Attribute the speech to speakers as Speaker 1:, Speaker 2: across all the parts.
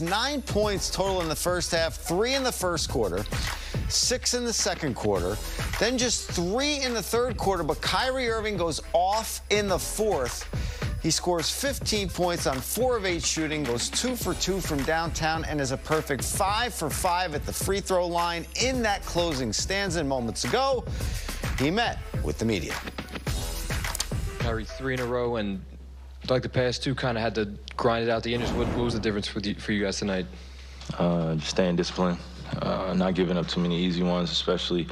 Speaker 1: Nine points total in the first half, three in the first quarter, six in the second quarter, then just three in the third quarter. But Kyrie Irving goes off in the fourth. He scores 15 points on four of eight shooting, goes two for two from downtown, and is a perfect five for five at the free throw line in that closing stanza moments ago. He met with the media.
Speaker 2: Kyrie, three in a row, and like the past two, kind of had to grind it out the inches. What, what was the difference for, the, for you guys tonight?
Speaker 3: Uh, just staying disciplined, uh, not giving up too many easy ones, especially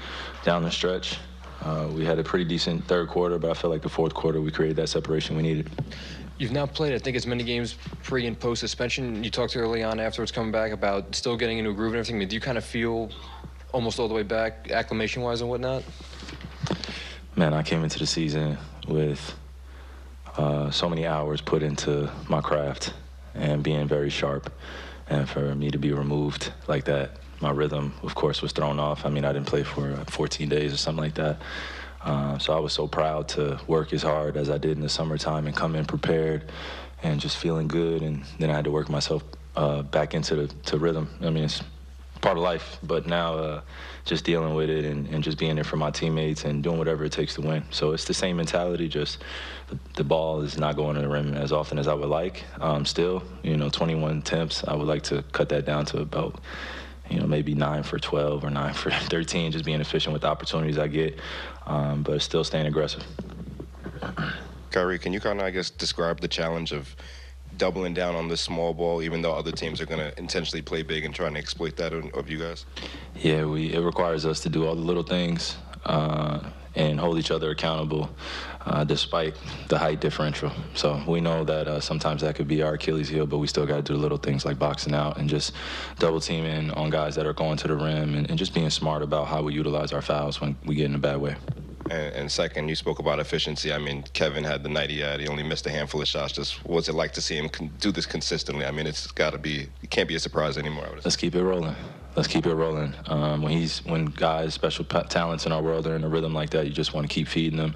Speaker 3: down the stretch. Uh, we had a pretty decent third quarter, but I felt like the fourth quarter we created that separation we needed.
Speaker 2: You've now played, I think, as many games pre and post suspension. You talked early on afterwards coming back about still getting into a groove and everything. But do you kind of feel almost all the way back, acclimation wise and whatnot?
Speaker 3: Man, I came into the season with uh, so many hours put into my craft and being very sharp. And for me to be removed like that, my rhythm, of course, was thrown off. I mean, I didn't play for uh, 14 days or something like that. Uh, so I was so proud to work as hard as I did in the summertime and come in prepared and just feeling good. And then I had to work myself uh, back into the to rhythm. I mean, it's part of life. But now, uh, just dealing with it and, and, just being there for my teammates and doing whatever it takes to win. So it's the same mentality. Just the, the ball is not going to the rim as often as I would like. Um, still, you know, 21 attempts. I would like to cut that down to about. You know, maybe nine for 12 or nine for 13, just being efficient with the opportunities I get, um, but still staying aggressive.
Speaker 4: Kyrie, can you kind of, I guess, describe the challenge of doubling down on the small ball, even though other teams are going to intentionally play big and trying to exploit that of you guys?
Speaker 3: Yeah, we it requires us to do all the little things uh, and hold each other accountable, uh, despite the height differential. So we know that uh, sometimes that could be our Achilles heel, but we still got to do little things like boxing out and just double teaming on guys that are going to the rim and, and just being smart about how we utilize our fouls when we get in a bad way.
Speaker 4: And, and, second, you spoke about efficiency. I mean, Kevin had the night he had. He only missed a handful of shots. Just what's it like to see him do this consistently? I mean, it's got to be. It can't be a surprise anymore.
Speaker 3: Let's keep it rolling. Let's keep it rolling. Um, when he's when guys, special talents in our world are in a rhythm like that, you just want to keep feeding them.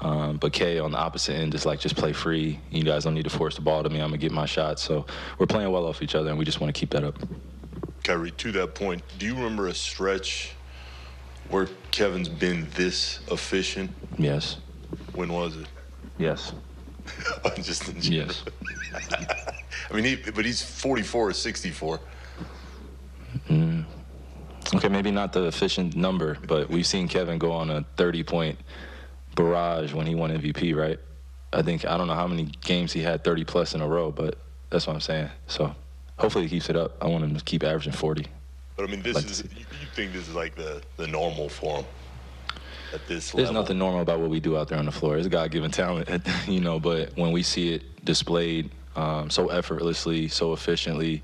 Speaker 3: Um, but K on the opposite end is like just play free. You guys don't need to force the ball to me. I'm gonna get my shot. So we're playing well off each other, and we just want to keep that up.
Speaker 5: Kyrie, to that point, do you remember a stretch where Kevin's been this efficient?
Speaker 3: Yes.
Speaker 5: When was it?
Speaker 3: Yes.
Speaker 5: just in
Speaker 3: Yes.
Speaker 5: I mean, he, but he's 44 or 64.
Speaker 3: Mm. Okay, maybe not the efficient number, but we've seen Kevin go on a 30 point barrage when he won MVP, right? I think, I don't know how many games he had 30 plus in a row, but that's what I'm saying. So hopefully he keeps it up. I want him to keep averaging 40.
Speaker 5: But I mean, this like is you, you, think this is like the, the normal for him at this level.
Speaker 3: There's
Speaker 5: level?
Speaker 3: nothing normal about what we do out there on the floor. It's God-given talent, you know. But when we see it displayed um, so effortlessly, so efficiently,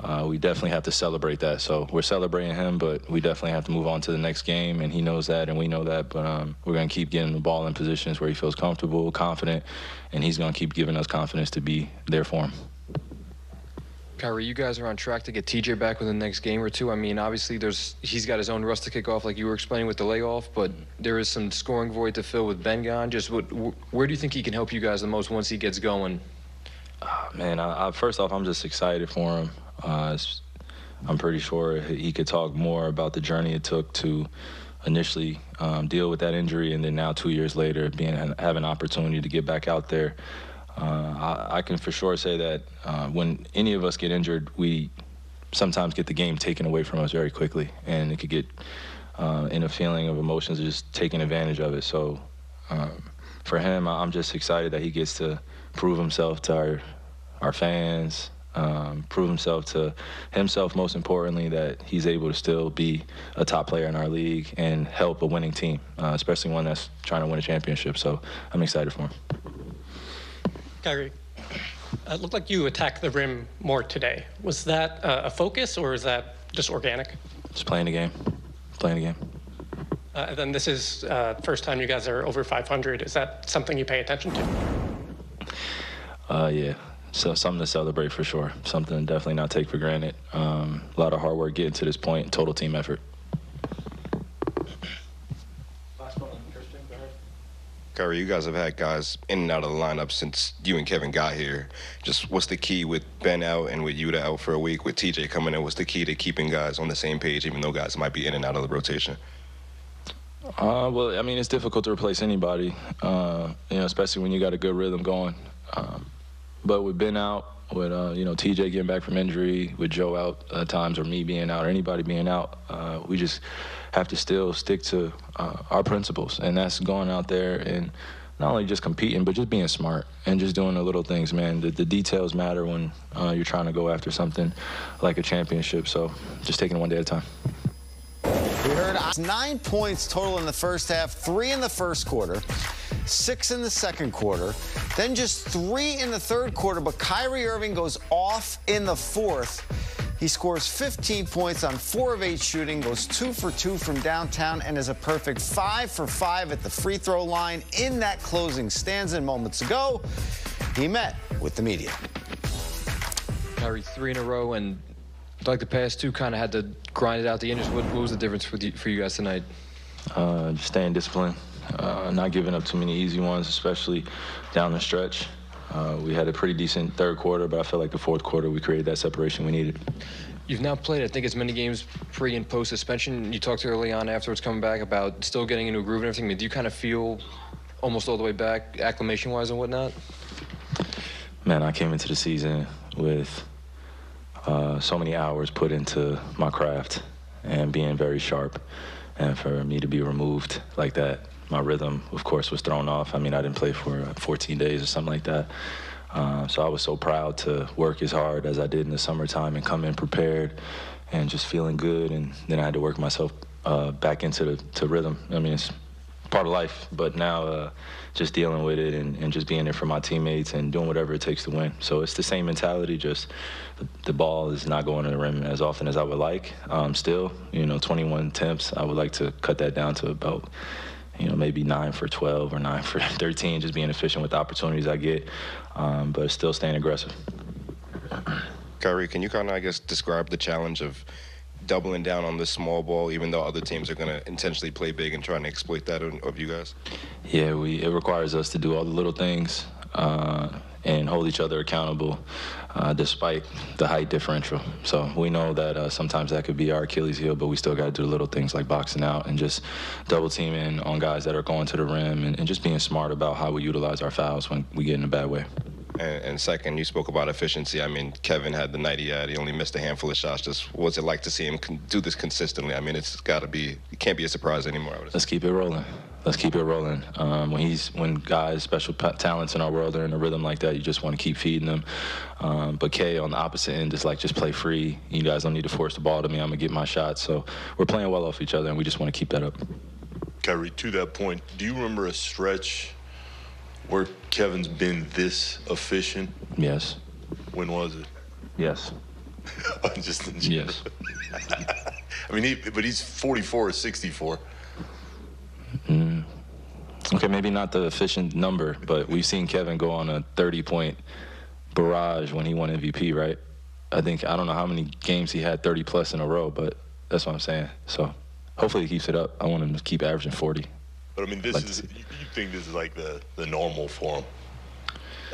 Speaker 3: uh, we definitely have to celebrate that. So we're celebrating him, but we definitely have to move on to the next game, and he knows that, and we know that. But um, we're going to keep getting the ball in positions where he feels comfortable, confident, and he's going to keep giving us confidence to be there for him.
Speaker 2: Kyrie, you guys are on track to get TJ back within the next game or two. I mean, obviously, there's he's got his own rust to kick off, like you were explaining with the layoff, but there is some scoring void to fill with Ben gone. Just what, where do you think he can help you guys the most once he gets going?
Speaker 3: Uh, man, I, I, first off, I'm just excited for him. Uh, I'm pretty sure he could talk more about the journey it took to initially um, deal with that injury, and then now two years later, being have an opportunity to get back out there. Uh, I, I, can for sure say that uh, when any of us get injured, we sometimes get the game taken away from us very quickly, and it could get uh, in a feeling of emotions just taking advantage of it. So um, for him, I'm just excited that he gets to prove himself to our our fans, um, prove himself to himself most importantly that he's able to still be a top player in our league and help a winning team, uh, especially one that's trying to win a championship. So I'm excited for him.
Speaker 6: Kyrie, uh, it looked like you attacked the rim more today. Was that uh, a focus or is that just organic?
Speaker 3: Just playing the game. Playing the game.
Speaker 6: Uh, and then this is uh, first time you guys are over 500. Is that something you pay attention to?
Speaker 3: Uh, yeah. So something to celebrate for sure. Something to definitely not take for granted. Um, a lot of hard work getting to this point. Total team effort.
Speaker 4: Kyrie, you guys have had guys in and out of the lineup since you and Kevin got here. Just what's the key with Ben out and with Yuta out for a week, with TJ coming in? What's the key to keeping guys on the same page, even though guys might be in and out of the rotation?
Speaker 3: Uh, well, I mean, it's difficult to replace anybody, uh, you know, especially when you got a good rhythm going. Um, but with Ben out, with uh, you know TJ getting back from injury, with Joe out at times, or me being out, or anybody being out, uh, we just have to still stick to uh, our principles, and that's going out there and not only just competing, but just being smart and just doing the little things, man. The, the details matter when uh, you're trying to go after something like a championship. So just taking one day at a time.
Speaker 1: We heard nine points total in the first half, three in the first quarter, six in the second quarter, then just three in the third quarter. But Kyrie Irving goes off in the fourth. He scores 15 points on four of eight shooting, goes two for two from downtown, and is a perfect five for five at the free throw line in that closing stanza moments ago. He met with the media.
Speaker 2: Kyrie, three in a row, and like the past two, kind of had to grind it out the end. What, what was the difference for, the, for you guys tonight?
Speaker 3: Uh, just staying disciplined, uh, not giving up too many easy ones, especially down the stretch. Uh, we had a pretty decent third quarter, but I felt like the fourth quarter we created that separation we needed.
Speaker 2: You've now played, I think, as many games pre and post suspension. You talked early on afterwards coming back about still getting into a groove and everything. I mean, do you kind of feel almost all the way back, acclimation wise and whatnot?
Speaker 3: Man, I came into the season with uh, so many hours put into my craft and being very sharp. And for me to be removed like that my rhythm, of course, was thrown off. I mean, I didn't play for uh, 14 days or something like that. Uh, so I was so proud to work as hard as I did in the summertime and come in prepared and just feeling good. And then I had to work myself uh, back into the to rhythm. I mean, it's part of life, but now uh, just dealing with it and, and, just being there for my teammates and doing whatever it takes to win. So it's the same mentality, just the, the ball is not going to the rim as often as I would like. Um, still, you know, 21 attempts, I would like to cut that down to about you know, maybe nine for 12 or nine for 13, just being efficient with the opportunities I get, um, but still staying aggressive.
Speaker 4: Kyrie, can you kind of, I guess, describe the challenge of doubling down on the small ball, even though other teams are going to intentionally play big and trying to exploit that of you guys?
Speaker 3: Yeah, we it requires us to do all the little things. Uh, and hold each other accountable uh, despite the height differential. So we know that uh, sometimes that could be our Achilles heel, but we still got to do little things like boxing out and just double teaming on guys that are going to the rim and, and just being smart about how we utilize our fouls when we get in a bad way.
Speaker 4: And, and, second, you spoke about efficiency. I mean, Kevin had the night he had. He only missed a handful of shots. Just what's it like to see him do this consistently? I mean, it's got to be. It can't be a surprise anymore.
Speaker 3: Let's keep it rolling let's keep it rolling. Um, when he's when guys, special talents in our world are in a rhythm like that, you just want to keep feeding them. Um, but K on the opposite end is like just play free. You guys don't need to force the ball to me. I'm gonna get my shot. So we're playing well off each other, and we just want to keep that up.
Speaker 5: Kyrie, to that point, do you remember a stretch where Kevin's been this efficient?
Speaker 3: Yes.
Speaker 5: When was it?
Speaker 3: Yes.
Speaker 5: just in
Speaker 3: Yes.
Speaker 5: I mean, he, but he's 44 or 64.
Speaker 3: Mm. Okay, maybe not the efficient number, but we've seen Kevin go on a 30 point barrage when he won MVP, right? I think, I don't know how many games he had 30 plus in a row, but that's what I'm saying. So hopefully he keeps it up. I want him to keep averaging 40.
Speaker 5: But I mean, this is, you think this is like the, the normal for him?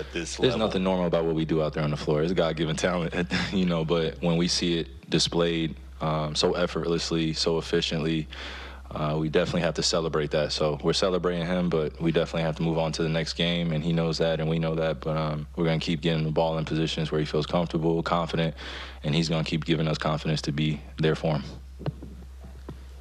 Speaker 5: At this level.
Speaker 3: There's
Speaker 5: level.
Speaker 3: nothing normal about what we do out there on the floor. It's God-given talent, you know. But when we see it displayed um, so effortlessly, so efficiently, uh, we definitely have to celebrate that. So we're celebrating him, but we definitely have to move on to the next game, and he knows that, and we know that. But um, we're going to keep getting the ball in positions where he feels comfortable, confident, and he's going to keep giving us confidence to be there for him.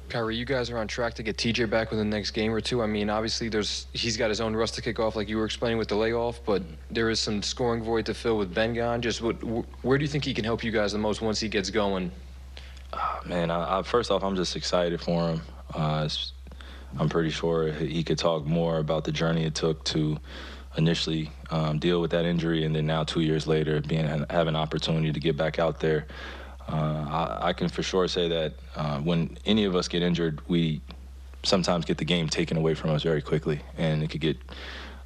Speaker 2: Kyrie, you guys are on track to get TJ back within the next game or two. I mean, obviously, there's he's got his own rust to kick off, like you were explaining with the layoff, but there is some scoring void to fill with Ben gone. Just what, where do you think he can help you guys the most once he gets going?
Speaker 3: Uh, man, I, I, first off, I'm just excited for him. Uh, I'm pretty sure he could talk more about the journey it took to initially um, deal with that injury, and then now two years later, being have an opportunity to get back out there. Uh, I, I, can for sure say that uh, when any of us get injured, we sometimes get the game taken away from us very quickly, and it could get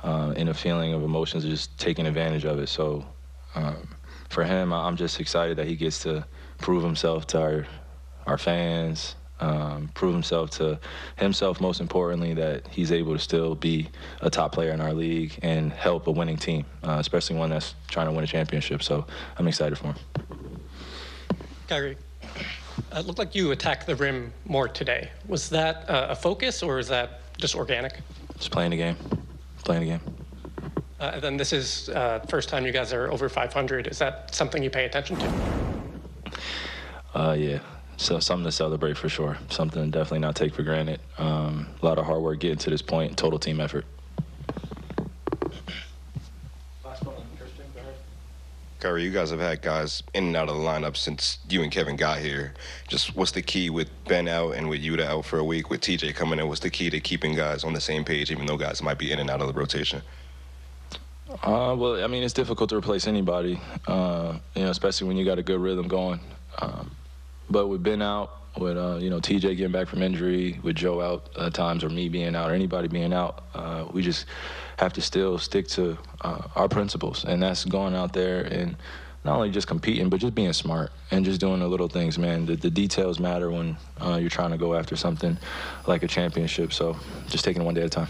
Speaker 3: uh, in a feeling of emotions just taking advantage of it. So um, for him, I'm just excited that he gets to prove himself to our our fans, um, prove himself to himself, most importantly, that he's able to still be a top player in our league and help a winning team, uh, especially one that's trying to win a championship. So I'm excited for him.
Speaker 6: Kyrie, it looked like you attacked the rim more today. Was that uh, a focus or is that just organic?
Speaker 3: Just playing the game, playing the game.
Speaker 6: Uh, then this is uh, first time you guys are over 500. Is that something you pay attention to?
Speaker 3: Uh, yeah, so something to celebrate for sure. Something to definitely not take for granted. Um, a lot of hard work getting to this point. Total team effort.
Speaker 4: Kyrie, you guys have had guys in and out of the lineup since you and Kevin got here. Just what's the key with Ben out and with Yuta out for a week, with TJ coming in? What's the key to keeping guys on the same page, even though guys might be in and out of the rotation?
Speaker 3: Uh, well, I mean, it's difficult to replace anybody, uh, you know, especially when you got a good rhythm going. Um, but with Ben out, with uh, you know TJ getting back from injury, with Joe out at times, or me being out, or anybody being out, uh, we just have to still stick to uh, our principles, and that's going out there and not only just competing, but just being smart and just doing the little things, man. The, the details matter when uh, you're trying to go after something like a championship. So just taking one day at a time.